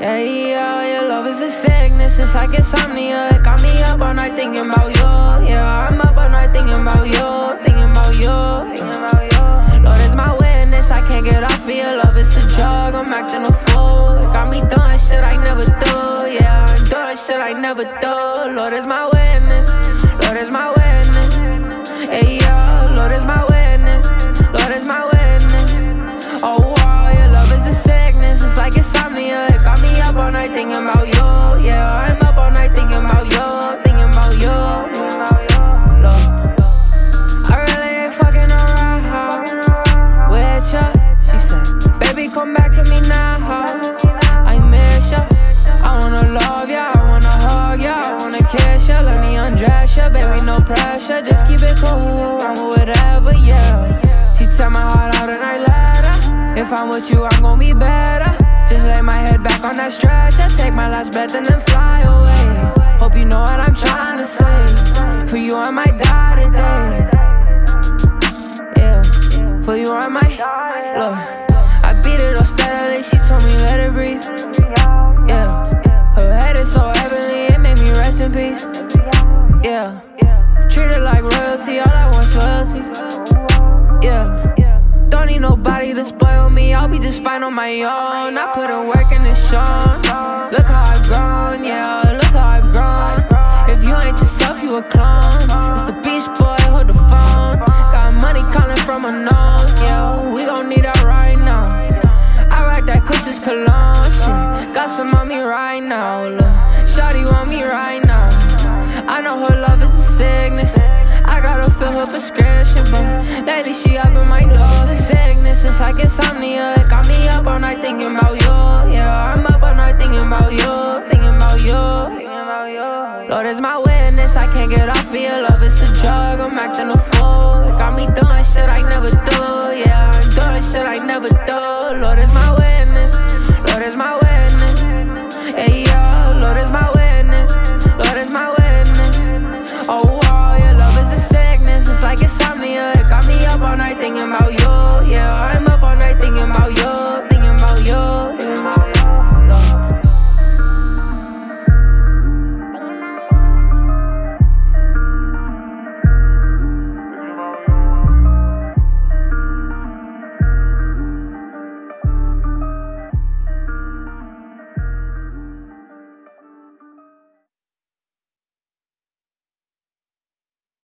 Yeah, yeah, your love is a sickness. It's like insomnia. It got me up all night thinking about you. Yeah, I'm up all night thinking about you, thinking about you. Lord is my witness. I can't get off of your love. It's a drug. I'm acting a fool. It got me doing shit I never do. Yeah, I'm doing shit I never do. Lord is my witness. Lord is my witness. Yeah, back to me now. I miss ya. I wanna love ya. I wanna hug ya. I wanna kiss ya. Let me undress ya. Baby, no pressure. Just keep it cool. I'm whatever, yeah. She tell my heart out and I let her. If I'm with you, I'm gon' be better. Just lay my head back on that stretch. I take my last breath and then fly away. Hope you know what I'm trying to say. For you, I might die today. Yeah, for you, I might. Look, to spoil me, I'll be just fine on my own. I put in work in the show. Look how I've grown, yeah, look how I've grown. If you ain't yourself, you a clone. It's the beach boy, hold the phone. Got money calling from a nose, yeah, we gon' need that right now. I rock that Cushion's cologne, shit. Got some on me right now, look. Shawty want me right now. I know her love is a sickness. Gotta fill her prescription, but lately she up in my. It's sickness, it's like insomnia. It got me up all night thinking about you. Yeah, I'm up all night thinking about you, thinking about you. Lord is my witness, I can't get off of your love. It's a drug, I'm acting a fool. It got me doing shit I never do. Yeah, I'm doing all night thinking about you.